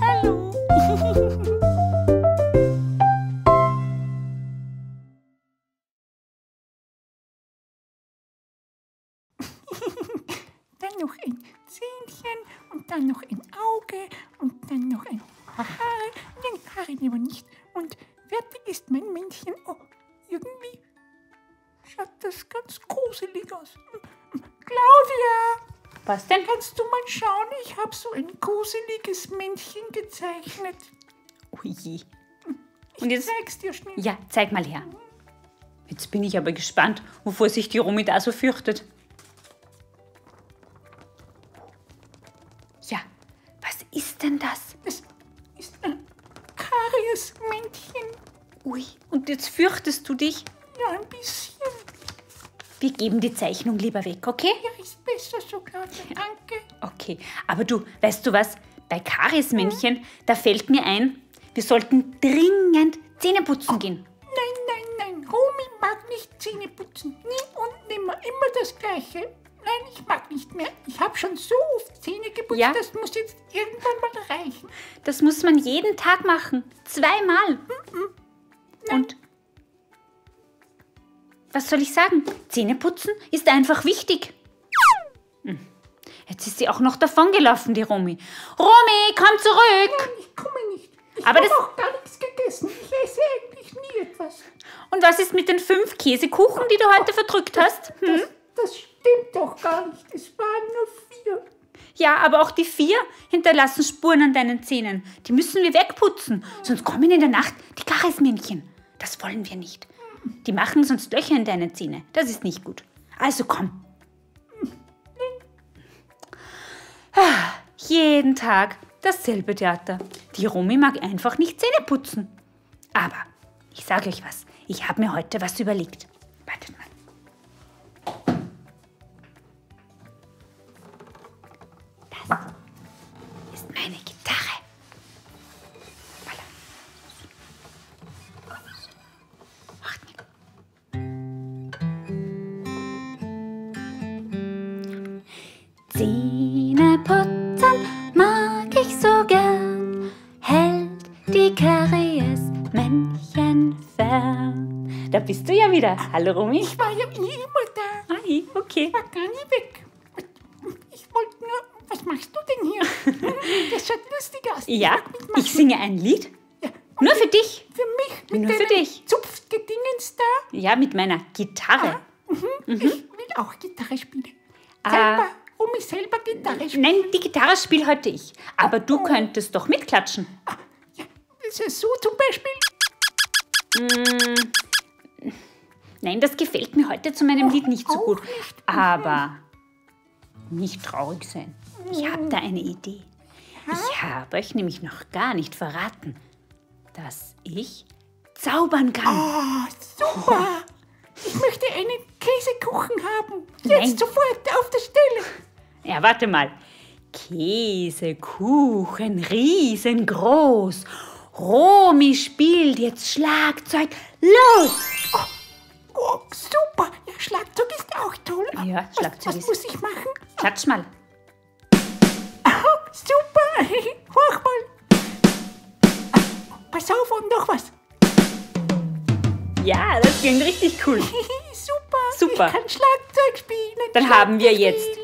Hallo. dann noch ein Zähnchen und dann noch ein Auge und dann noch ein Haare. Nein, Haare lieber nicht. Und fertig ist mein Männchen. Oh, irgendwie schaut das ganz gruselig aus. Claudia! Was denn? Kannst du mal schauen? Ich habe so ein gruseliges Männchen gezeichnet. Ui. Und jetzt, Zeig's dir schnell. ja, zeig mal her. Jetzt bin ich aber gespannt, wovor sich die Romy da so fürchtet. Ja, was ist denn das? Das ist ein Kariesmännchen. Ui, und jetzt fürchtest du dich? Ja, ein bisschen. Wir geben die Zeichnung lieber weg, okay? Ja, ist besser so, Claudia. Danke. Okay, aber du, weißt du was? Bei Kariesmännchen, da fällt mir ein, wir sollten dringend Zähne putzen gehen. Nein, nein, nein. Romy mag nicht Zähne putzen. Nie und nimmer. Immer das Gleiche. Nein, ich mag nicht mehr. Ich habe schon so oft Zähne geputzt. Ja. Das muss jetzt irgendwann mal reichen. Das muss man jeden Tag machen. Zweimal. Und was soll ich sagen? Zähne putzen ist einfach wichtig. Hm. Jetzt ist sie auch noch davongelaufen, die Romy. Romy, komm zurück! Nein, ich komme nicht. Ich habe auch gar nichts gegessen. Ich esse eigentlich nie etwas. Und was ist mit den fünf Käsekuchen, die du heute verdrückt hast? Hm? Das, das stimmt doch gar nicht. Es waren nur vier. Ja, aber auch die vier hinterlassen Spuren an deinen Zähnen. Die müssen wir wegputzen, sonst kommen in der Nacht die Kariesmännchen. Das wollen wir nicht. Die machen sonst Löcher in deine Zähne. Das ist nicht gut. Also komm. Ah, jeden Tag dasselbe Theater. Die Romy mag einfach nicht Zähne putzen. Aber ich sage euch was. Ich habe mir heute was überlegt. Zähne putzen mag ich so gern, hält die Karies-Männchen fern. Da bist du ja wieder. Hallo Romy. Ich war ja immer da. Hi, okay. Ich war gar nie weg. Ich wollte nur... Was machst du denn hier? Das schaut lustig aus. Ja, ich singe ein Lied. Ja. Nur für dich. Für mich? Mit Nur für dich. Zupfgedingens da? Ja, mit meiner Gitarre. Ich will auch Gitarre spielen. Ah. Selber, um mich selber Gitarre spielen. Nein, die Gitarre spiele heute ich. Aber du könntest doch mitklatschen. Ja, das ist so zum Beispiel. Nein, das gefällt mir heute zu meinem Lied nicht so gut. nicht. Aber nicht traurig sein. Ich habe da eine Idee. Ich habe euch nämlich noch gar nicht verraten, dass ich zaubern kann. Oh, super. Ich möchte einen Käsekuchen haben. Jetzt Nein. sofort auf der Stelle. Ja, warte mal. Käsekuchen, riesengroß. Romy spielt jetzt Schlagzeug. Los! Oh, super. Ja, Schlagzeug ist auch toll. Ja, was, Schlagzeug was ist- muss ich machen? Klatsch mal. Aha, super. Hoch mal. Pass auf und noch was. Ja, das klingt richtig cool. super. Super. Ich kann Schlagzeug spielen. Dann haben wir Schlagzeug jetzt.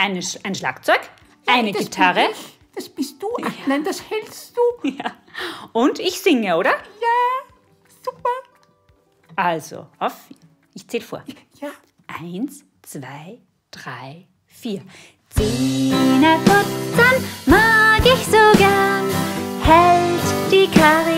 Eine, ein Schlagzeug, eine Das Gitarre. bin ich. Das bist du. Ach, nein, das hältst du. Ja. Und ich singe, oder? Ja, super. Also, auf. Ich zähle vor. Ja. Eins, zwei, drei, vier. Zähne putzen mag ich so gern, hält die Kariesmännchen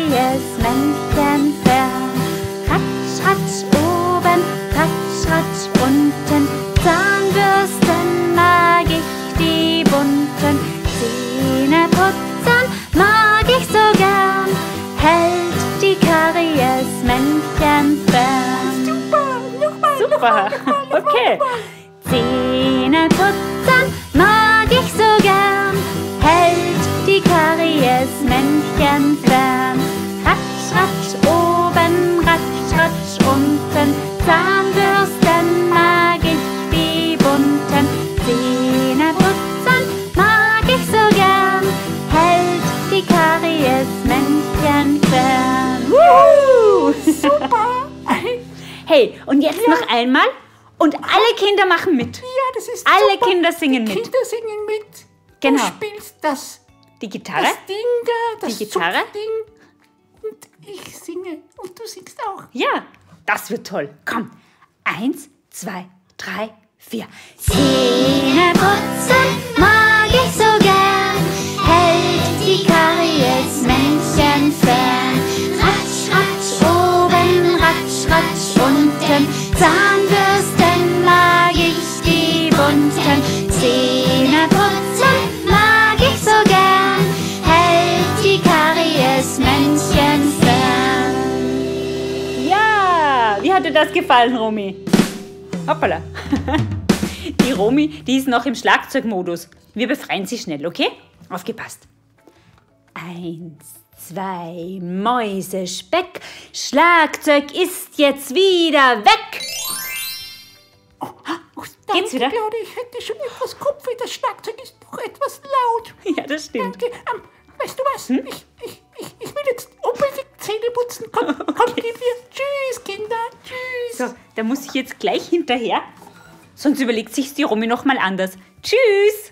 Okay, und jetzt noch einmal. Und alle Kinder machen mit. Ja, das ist Alle super. Kinder singen Die mit. Kinder singen mit. Genau. Du spielst das, Die Gitarre. das Ding da, das Die Gitarre? Zupfding. Und ich singe. Und du singst auch. Ja, das wird toll. Komm. Eins, zwei, drei, vier. Zähne putzen bunten. Zähne putzen mag ich so gern, hält die Kariesmännchen fern. Ja, wie hat dir das gefallen, Romy? Hoppala. Die Romy, die ist noch im Schlagzeugmodus. Wir befreien sie schnell, okay? Aufgepasst. Eins, zwei, Mäuse, Speck. Schlagzeug ist jetzt wieder weg. Danke, Geht's wieder? Claudia, ich hätte schon etwas Kopfweh. Das Schlagzeug ist doch etwas laut. Ja, das stimmt. Danke. Ähm, weißt du was? Hm? Ich, ich, ich, ich will jetzt unbedingt Zähne putzen. Komm, komm, gehen wir. Tschüss, Kinder. Tschüss. So, da muss ich jetzt gleich hinterher. Sonst überlegt sich die Romy noch mal anders. Tschüss.